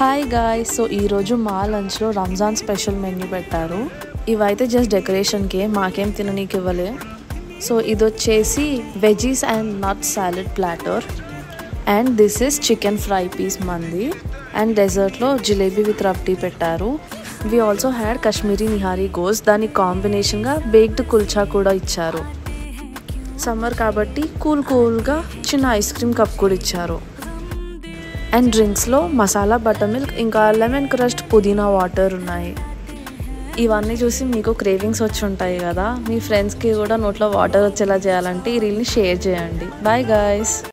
Hi guy so ఈరోజు మా లంచ్లో రంజాన్ స్పెషల్ మెన్యూ పెట్టారు. ఇవైతే జస్ట్ డెకరేషన్కే మాకేం తిననీకి ఇవ్వలే సో ఇది వచ్చేసి veggies and nut salad platter and this is chicken fry pieces మంది. అండ్ డెజర్ట్లో జిలేబీ విత్ రఫ్టీ పెట్టారు. We also had Kashmiri nihari gosht దానికి కాంబినేషన్గా బేక్డ్ కుల్చా కూడా ఇచ్చారు. సమ్మర్ కాబట్టి కూల్ కూల్గా చిన్న ఐస్ క్రీమ్ కప్ కూడా ఇచ్చారు. అండ్ డ్రింక్స్లో మసాలా బటర్ మిల్క్ ఇంకా లెమన్ క్రస్ట్ పుదీనా వాటర్ ఉన్నాయి. ఇవన్నీ చూసి మీకు క్రేవింగ్స్ వచ్చి ఉంటాయి కదా. మీ ఫ్రెండ్స్కి కూడా నోట్లో వాటర్ వచ్చేలా చేయాలంటే ఈ రీల్ని షేర్ చేయండి. Bye guys.